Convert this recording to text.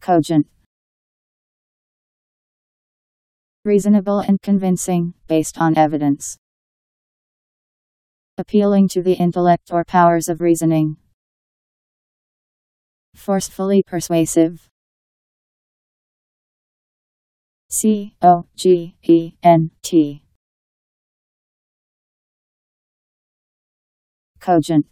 Cogent. Reasonable and convincing, based on evidence. Appealing to the intellect or powers of reasoning. Forcefully persuasive. C O G E N T. Cogent.